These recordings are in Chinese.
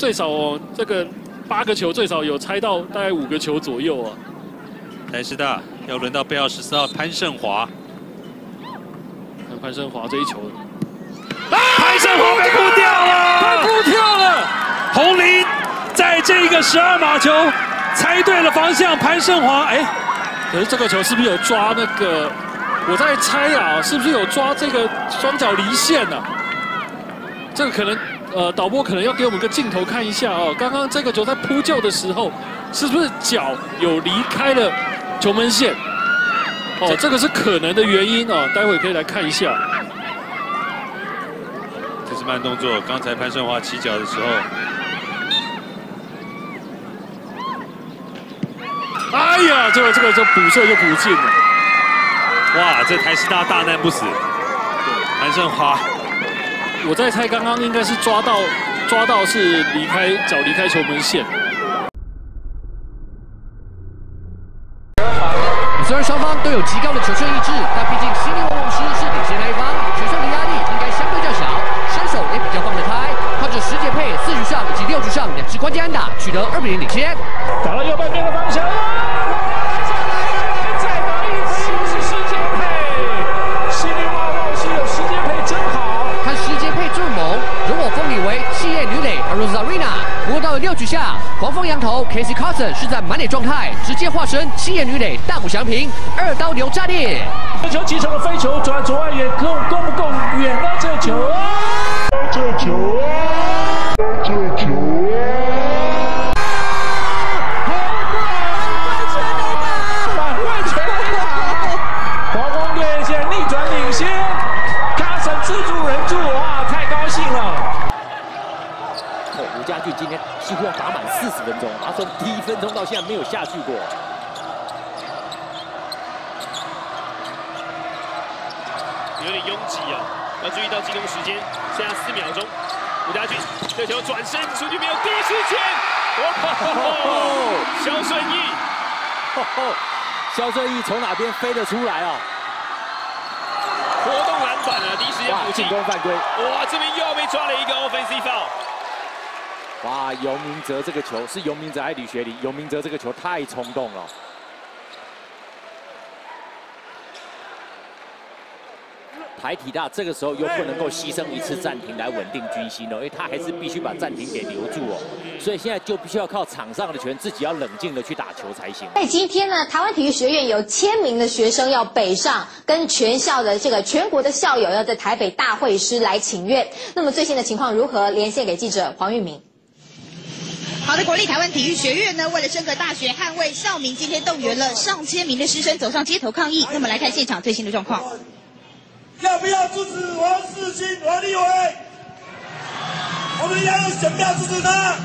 最少哦，这个八个球最少有猜到大概五个球左右啊。台师大要轮到背号十四号潘胜华，潘胜华这一球，潘胜华被扑掉了，被扑掉了。红林在这个十二码球猜对了方向，潘胜华哎，可是这个球是不是有抓那个？我在猜啊，是不是有抓这个双脚离线呢？这个可能呃，导播可能要给我们个镜头看一下哦。刚刚这个球在扑救的时候，是不是脚有离开了？球门线，哦，这个是可能的原因哦，待会可以来看一下。这是慢动作，刚才潘胜华起脚的时候，哎呀，这个这个就补射就补进了。哇，这台师大大难不死，潘胜华，我在猜刚刚应该是抓到抓到是离开脚离开球门线。虽然双方都有极高的求胜意志，但毕竟西宁王老师是领先那一方，决胜的压力应该相对较小，身手也比较放得开，靠着十节配四局上以及六局上两支关键安打，取得二比零领先。打到右半边的方六局下，黄蜂羊头 Casey Carson 是在满脸状态，直接化身七眼女垒大谷翔平，二刀流炸裂。这球击成了飞球，转左外野，够够不够远啊？这球啊！这球啊！这球几乎要打满四十分钟，他从第一分钟到现在没有下去过。有点拥挤啊，要注意到进攻时间，剩下四秒钟。吴家俊这球转身出去没有第一时间，哇！肖顺义，肖顺义从哪边飞得出来啊？活动篮板啊，第一时间补进攻犯规。哇，这边又被抓了一个 offensive foul。哇，尤明哲这个球是尤明哲还是吕学林？尤明哲这个球太冲动了。台体大这个时候又不能够牺牲一次暂停来稳定军心哦，因为他还是必须把暂停给留住哦。所以现在就必须要靠场上的球员自己要冷静的去打球才行。在今天呢，台湾体育学院有千名的学生要北上，跟全校的这个全国的校友要在台北大会师来请愿。那么最新的情况如何？连线给记者黄玉明。好的，国立台湾体育学院呢，为了升格大学，捍卫校名，今天动员了上千名的师生走上街头抗议。那么来看现场最新的状况。要不要支持王世清、王立伟？我们要用选票支持他。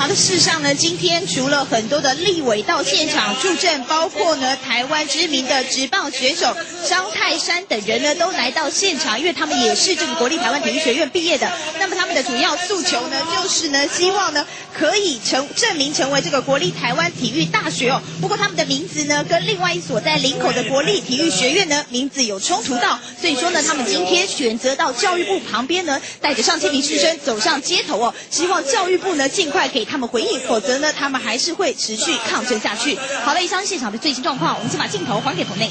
好的，事实上呢，今天除了很多的立委到现场助阵，包括呢台湾知名的职棒选手张泰山等人呢都来到现场，因为他们也是这个国立台湾体育学院毕业的。那么他们的主要诉求呢，就是呢希望呢可以成证明成为这个国立台湾体育大学哦。不过他们的名字呢跟另外一所在林口的国立体育学院呢名字有冲突到，所以说呢他们今天选择到教育部旁边呢，带着上千名师生走上街头哦，希望教育部呢尽快给。他们回应，否则呢，他们还是会持续抗争下去。好了，以上现场的最新状况，我们先把镜头还给棚内。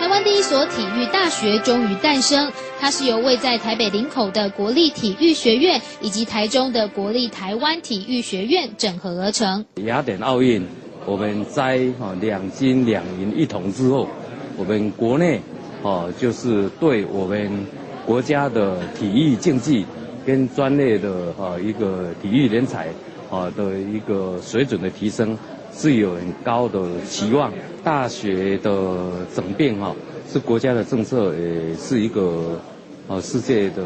台湾第一所体育大学终于诞生，它是由位在台北林口的国立体育学院以及台中的国立台湾体育学院整合而成。雅典奥运，我们摘哈两金两银一铜之后，我们国内哦就是对我们。国家的体育竞技跟专业的呃一个体育人才啊的一个水准的提升是有很高的期望。大学的整变哈是国家的政策，也是一个哦世界的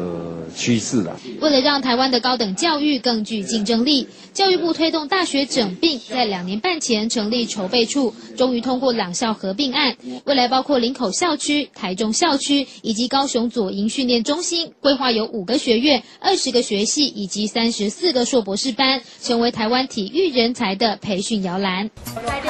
趋势了。为了让台湾的高等教育更具竞争力，教育部推动大学整并，在两年半前成立筹备处，终于通过两校合并案。未来包括林口校区、台中校区以及高雄左营训练中心，规划有五个学院、二十个学系以及三十四个硕博士班，成为台湾体育人才的培训摇篮。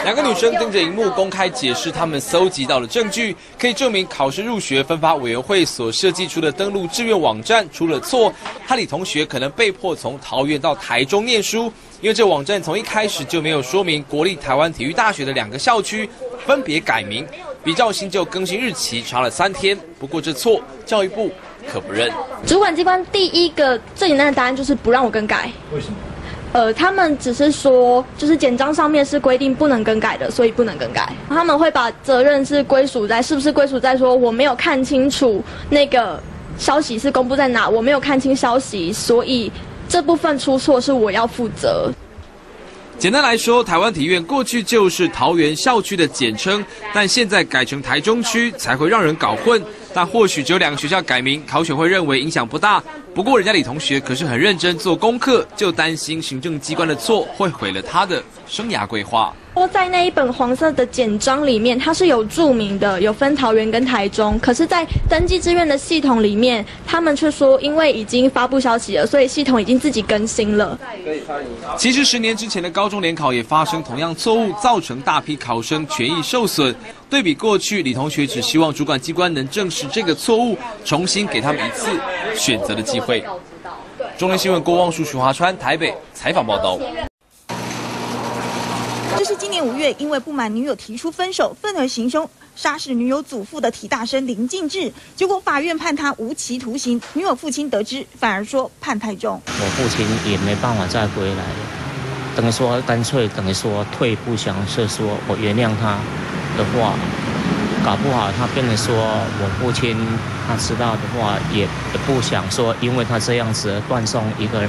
两个女生盯着荧幕公开解释，他们搜集到的证据可以证明考试入学分发委员会所设计出的登录志愿网站出了错。哈里同学可能被迫从桃园到台中念书，因为这网站从一开始就没有说明国立台湾体育大学的两个校区分别改名，比较新旧更新日期差了三天。不过这错，教育部可不认。主管机关第一个最简单的答案就是不让我更改。为什么？呃，他们只是说，就是简章上面是规定不能更改的，所以不能更改。他们会把责任是归属在，是不是归属在说我没有看清楚那个消息是公布在哪，我没有看清消息，所以这部分出错是我要负责。简单来说，台湾体院过去就是桃园校区的简称，但现在改成台中区才会让人搞混。但或许只有两个学校改名，考选会认为影响不大。不过人家李同学可是很认真做功课，就担心行政机关的错会毁了他的生涯规划。说在那一本黄色的简章里面，它是有注明的，有分桃园跟台中。可是，在登记志愿的系统里面，他们却说，因为已经发布消息了，所以系统已经自己更新了。其实十年之前的高中联考也发生同样错误，造成大批考生权益受损。对比过去，李同学只希望主管机关能证实这个错误，重新给他们一次选择的机会。中央新闻郭望书、许华川台北采访报道。这是今年五月，因为不满女友提出分手，愤而行凶杀死女友祖父的体大生林敬志，结果法院判他无期徒刑。女友父亲得知，反而说判太重。我父亲也没办法再回来了，等于说干脆等于说退步想是说我原谅他的话，搞不好他变得说我父亲他知道的话，也不想说，因为他这样子断送一个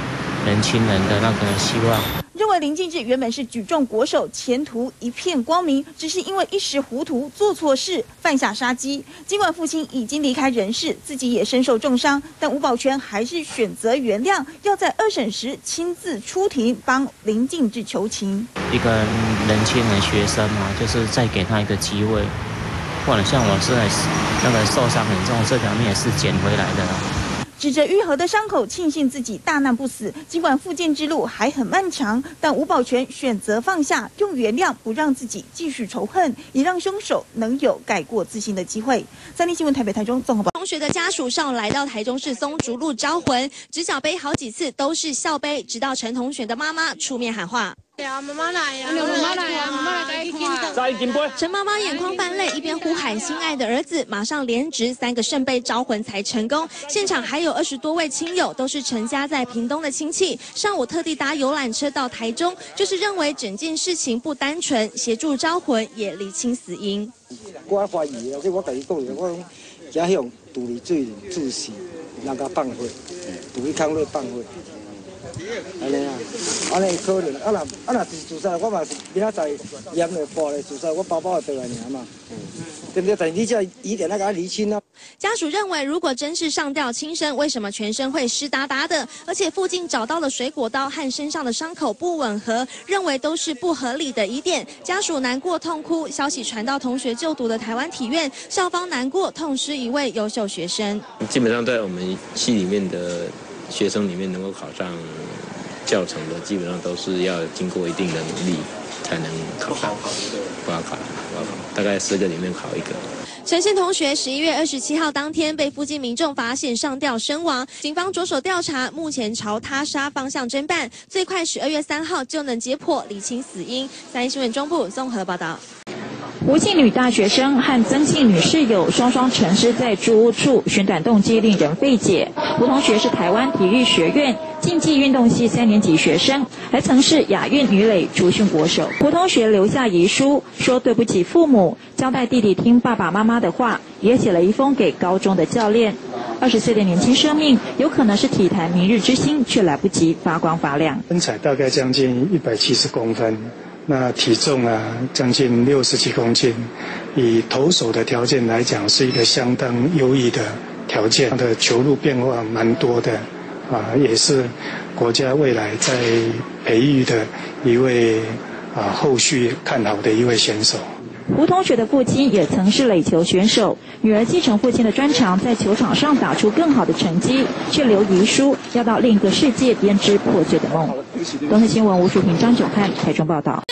年轻人的那个希望。认为林敬志原本是举重国手，前途一片光明，只是因为一时糊涂做错事，犯下杀机。尽管父亲已经离开人世，自己也身受重伤，但吴宝全还是选择原谅，要在二审时亲自出庭帮林敬志求情。一个年轻人学生嘛，就是再给他一个机会。或者像我是那个受伤很重，这条命也是捡回来的。指着愈合的伤口，庆幸自己大难不死。尽管复健之路还很漫长，但吴宝全选择放下，用原谅不让自己继续仇恨，也让凶手能有改过自新的机会。三立新闻台北、台中综合报。同学的家属上来到台中市松竹路招魂，直角碑好几次都是笑碑，直到陈同学的妈妈出面喊话。妈妈来呀！妈妈来呀！妈妈来陈妈妈眼眶泛泪，一边呼喊心爱的儿子，马上连值三个圣杯招魂才成功。现场还有二十多位亲友，都是陈家在屏东的亲戚。上午特地搭游览车到台中，就是认为整件事情不单纯，协助招魂也厘清死因。我怀疑我第一讲的，我讲假向杜丽水自死，人家放火，杜丽康瑞放火。安尼啊，安尼可能啊，若啊若是自杀，我嘛是明仔载自杀，我包包会倒来尔嘛，对不对？但是你这疑点那个厘清啊。家属认为，如果真是上吊轻生，为什么全身会湿哒哒的？而且附近找到了水果刀和身上的伤口不吻合，认为都是不合理的疑点。家属难过痛哭，消息传到同学就读的台湾体院，校方难过痛失一位优秀学生。基本上在我们系里面的。学生里面能够考上教程的，基本上都是要经过一定的努力才能考上。不好考，不好考，大概十个里面考一个。陈姓同学十一月二十七号当天被附近民众发现上吊身亡，警方着手调查，目前朝他杀方向侦办，最快十二月三号就能揭破理清死因。三一新闻中部综合报道。吴姓女大学生和曾姓女室友双双沉尸在住屋处，寻短动机令人费解。吴同学是台湾体育学院竞技运动系三年级学生，还曾是亚运女垒主训国手。吴同学留下遗书，说对不起父母，交代弟弟听爸爸妈妈的话，也写了一封给高中的教练。二十岁的年轻生命，有可能是体坛明日之星，却来不及发光发亮。身材大概将近一百七十公分。那体重啊，将近六十几公斤，以投手的条件来讲，是一个相当优异的。条件，他的球路变化蛮多的，啊，也是国家未来在培育的一位啊后续看好的一位选手。吴同学的父亲也曾是垒球选手，女儿继承父亲的专长，在球场上打出更好的成绩，却留遗书要到另一个世界编织破碎的梦。东森新闻吴淑平、张九汉台中报道。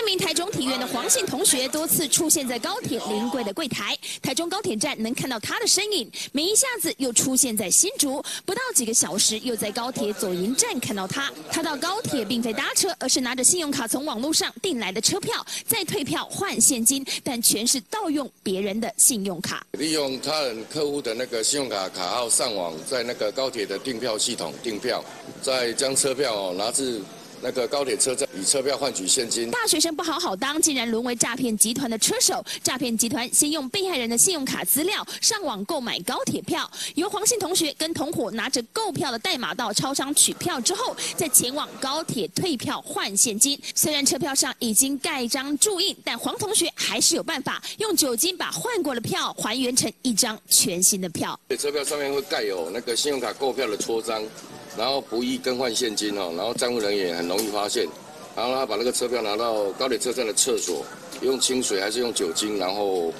黄姓同学多次出现在高铁临柜的柜台，台中高铁站能看到他的身影，没一下子又出现在新竹，不到几个小时又在高铁左营站看到他。他到高铁并非搭车，而是拿着信用卡从网络上订来的车票，再退票换现金，但。全是盗用别人的信用卡，利用他人客户的那个信用卡卡号上网，在那个高铁的订票系统订票，再将车票拿至。那个高铁车站以车票换取现金，大学生不好好当，竟然沦为诈骗集团的车手。诈骗集团先用被害人的信用卡资料上网购买高铁票，由黄姓同学跟同伙拿着购票的代码到超商取票之后，再前往高铁退票换现金。虽然车票上已经盖章注印，但黄同学还是有办法用酒精把换过的票还原成一张全新的票。车票上面会盖有那个信用卡购票的戳章。然后不易更换现金哦，然后站务人员很容易发现，然后他把那个车票拿到高铁车站的厕所，用清水还是用酒精，然后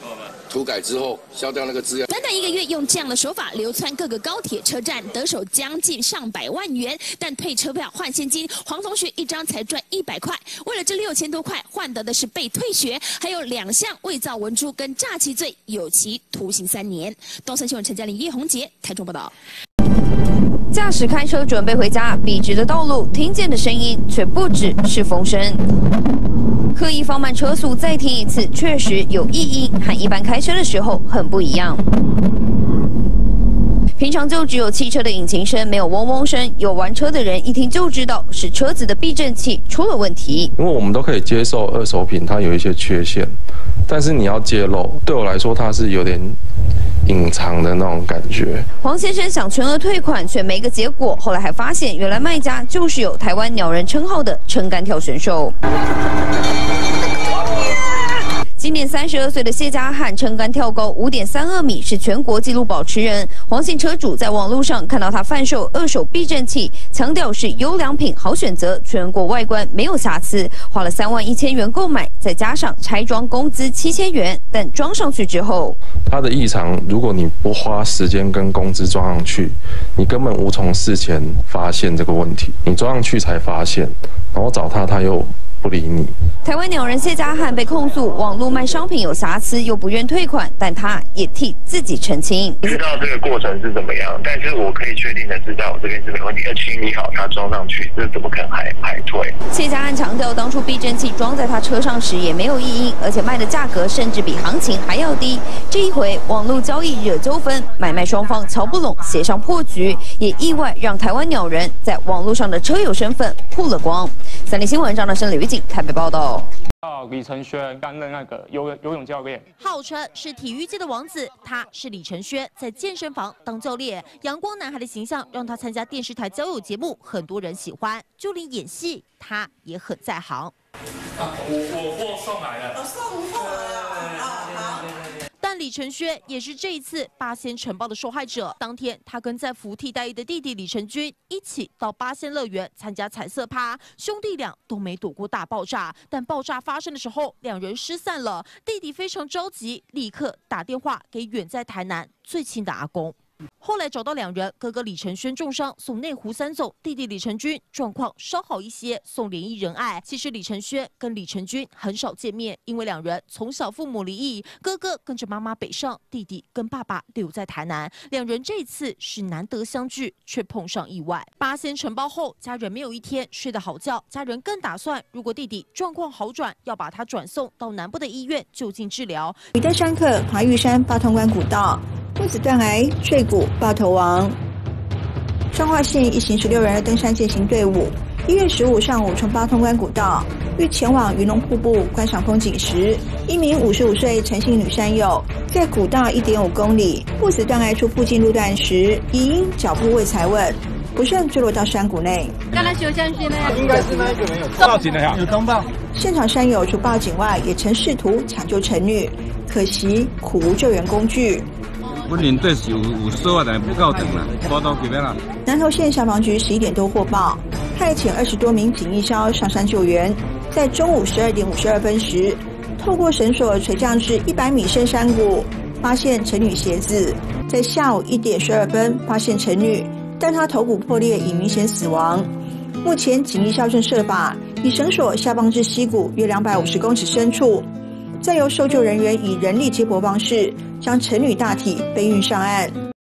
涂改之后消掉那个字样。短短一个月用这样的手法流窜各个高铁车站，得手将近上百万元。但退车票换现金，黄同学一张才赚一百块。为了这六千多块，换得的是被退学，还有两项伪造文书跟诈欺罪，有期徒刑三年。东森新闻陈嘉玲、叶宏杰台中报道。驾驶开车准备回家，笔直的道路，听见的声音却不只是风声。刻意放慢车速再听一次，确实有意义，和一般开车的时候很不一样。平常就只有汽车的引擎声，没有嗡嗡声。有玩车的人一听就知道是车子的避震器出了问题。因为我们都可以接受二手品它有一些缺陷，但是你要揭露，对我来说它是有点。隐藏的那种感觉。黄先生想全额退款，却没个结果。后来还发现，原来卖家就是有台湾鸟人称号的撑杆跳选手。今年三十二岁的谢家汉撑杆跳高五点三二米，是全国纪录保持人。黄姓车主在网络上看到他贩售二手避震器，强调是优良品、好选择，全国外观没有瑕疵，花了三万一千元购买，再加上拆装工资七千元，但装上去之后，它的异常，如果你不花时间跟工资装上去，你根本无从事前发现这个问题，你装上去才发现，然后找他，他又。不理你。台湾鸟人谢家汉被控诉网络卖商品有瑕疵，又不愿退款，但他也替自己澄清。不知道这个过程是怎么样，但是我可以确定的是，在我这边是没问题。要清理好，它装上去，这怎么可能还还退？谢家汉强调，当初避震器装在他车上时也没有异音，而且卖的价格甚至比行情还要低。这一回网络交易惹纠纷，买卖双方瞧不拢，协商破局，也意外让台湾鸟人在网络上的车友身份曝了光。三立新闻张德生、李玉景台北报道。李承轩担任那个游游泳教练，号称是体育界的王子。他是李承轩，在健身房当教练，阳光男孩的形象让他参加电视台交友节目，很多人喜欢。就连演戏，他也很在行。我我货送来了，送货了。李承轩也是这一次八仙城堡的受害者。当天，他跟在服替代役的弟弟李承军一起到八仙乐园参加彩色趴，兄弟俩都没躲过大爆炸。但爆炸发生的时候，两人失散了。弟弟非常着急，立刻打电话给远在台南最亲的阿公。后来找到两人，哥哥李承轩重伤，送内湖三总；弟弟李成军状况稍好一些，送联谊仁爱。其实李承轩跟李承军很少见面，因为两人从小父母离异，哥哥跟着妈妈北上，弟弟跟爸爸留在台南。两人这次是难得相聚，却碰上意外。八仙承包后，家人没有一天睡得好觉，家人更打算，如果弟弟状况好转，要把他转送到南部的医院就近治疗。彼得山客华玉山八通关古道。父子断崖坠谷爆头王。彰化县一行十六人登山健行队伍，一月十五上午从八通关古道欲前往云龙瀑布观赏风景时，一名五十五岁陈姓女山友在古道一点五公里父子断崖处附近路段时，已因脚步未踩稳，不慎坠落到山谷内。刚才修山区那样，应该是那个没有报警了呀，有通报。现场山友除报警外，也曾试图抢救陈女，可惜苦无救援工具。南投县消防局十一点多获报，派遣二十多名警义消上山救援，在中午十二点五十二分时，透过绳索垂降至一百米深山谷，发现陈女鞋子。在下午一点十二分发现陈女，但她头骨破裂，已明显死亡。目前警义消正设法以绳索下放至溪谷约两百五十公尺深处，再由搜救人员以人力接驳方式将陈女大体背运上岸。